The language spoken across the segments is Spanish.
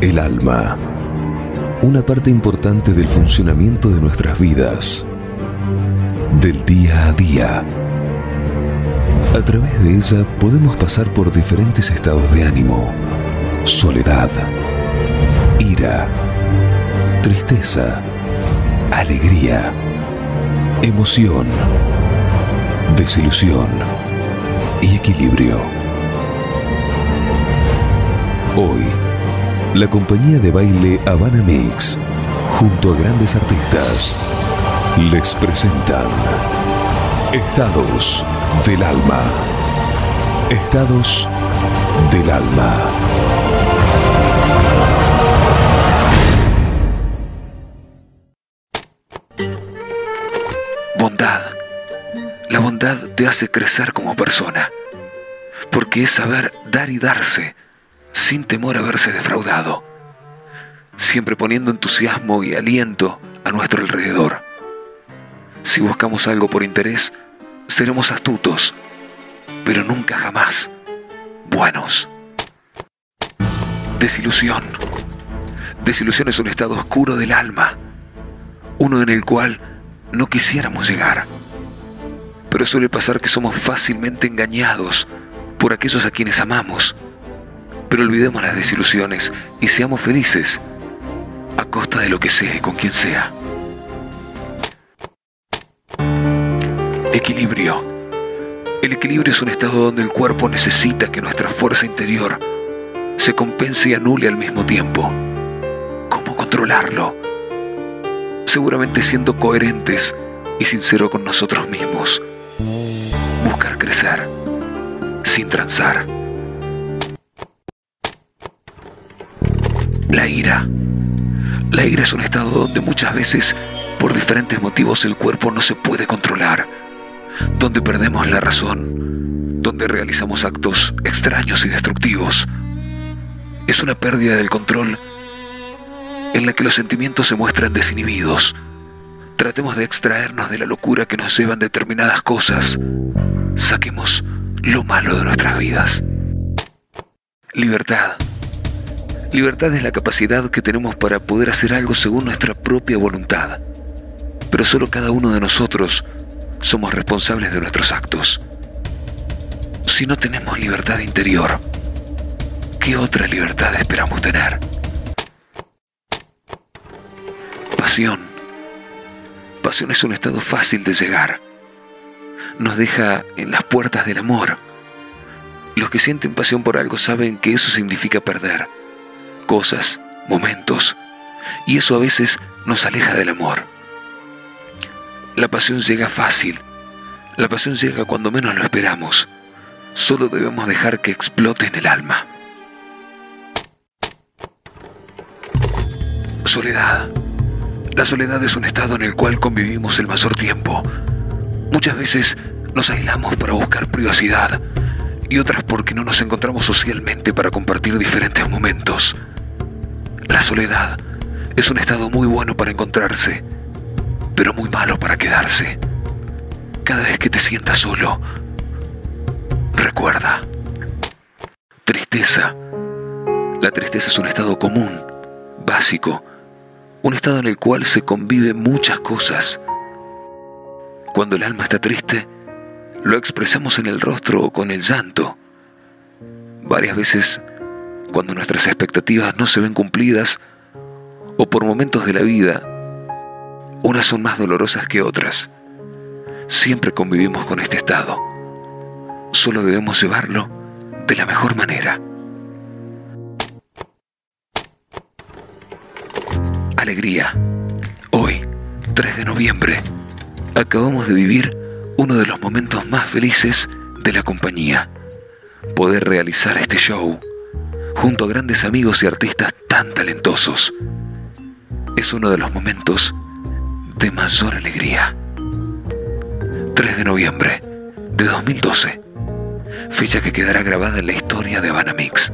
El alma. Una parte importante del funcionamiento de nuestras vidas. Del día a día. A través de ella podemos pasar por diferentes estados de ánimo. Soledad. Ira. Tristeza. Alegría. Emoción. Desilusión. Y equilibrio. Hoy, la compañía de baile Habana Mix, junto a grandes artistas, les presentan Estados del Alma. Estados del Alma. Bondad. La bondad te hace crecer como persona, porque es saber dar y darse sin temor a verse defraudado, siempre poniendo entusiasmo y aliento a nuestro alrededor. Si buscamos algo por interés, seremos astutos, pero nunca jamás buenos. Desilusión. Desilusión es un estado oscuro del alma, uno en el cual no quisiéramos llegar. Pero suele pasar que somos fácilmente engañados por aquellos a quienes amamos. Pero olvidemos las desilusiones y seamos felices a costa de lo que sea y con quien sea. Equilibrio. El equilibrio es un estado donde el cuerpo necesita que nuestra fuerza interior se compense y anule al mismo tiempo. ¿Cómo controlarlo? Seguramente siendo coherentes y sinceros con nosotros mismos. Buscar crecer sin transar. La ira. La ira es un estado donde muchas veces, por diferentes motivos, el cuerpo no se puede controlar, donde perdemos la razón, donde realizamos actos extraños y destructivos. Es una pérdida del control en la que los sentimientos se muestran desinhibidos. Tratemos de extraernos de la locura que nos llevan determinadas cosas. Saquemos lo malo de nuestras vidas. Libertad. Libertad es la capacidad que tenemos para poder hacer algo según nuestra propia voluntad. Pero solo cada uno de nosotros somos responsables de nuestros actos. Si no tenemos libertad interior, ¿qué otra libertad esperamos tener? Pasión. Pasión es un estado fácil de llegar. Nos deja en las puertas del amor. Los que sienten pasión por algo saben que eso significa perder cosas, momentos, y eso a veces nos aleja del amor. La pasión llega fácil, la pasión llega cuando menos lo esperamos, solo debemos dejar que explote en el alma. Soledad. La soledad es un estado en el cual convivimos el mayor tiempo. Muchas veces nos aislamos para buscar privacidad y otras porque no nos encontramos socialmente para compartir diferentes momentos. La soledad es un estado muy bueno para encontrarse, pero muy malo para quedarse. Cada vez que te sientas solo, recuerda. Tristeza. La tristeza es un estado común, básico, un estado en el cual se convive muchas cosas. Cuando el alma está triste, lo expresamos en el rostro o con el llanto. Varias veces cuando nuestras expectativas no se ven cumplidas o por momentos de la vida, unas son más dolorosas que otras. Siempre convivimos con este estado. Solo debemos llevarlo de la mejor manera. Alegría. Hoy, 3 de noviembre, acabamos de vivir uno de los momentos más felices de la compañía. Poder realizar este show junto a grandes amigos y artistas tan talentosos. Es uno de los momentos de mayor alegría. 3 de noviembre de 2012, fecha que quedará grabada en la historia de Habana Mix.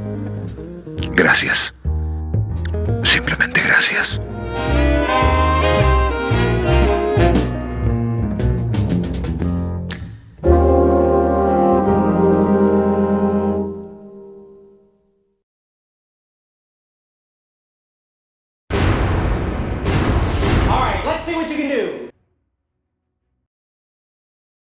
Gracias. Simplemente gracias. See what you can do.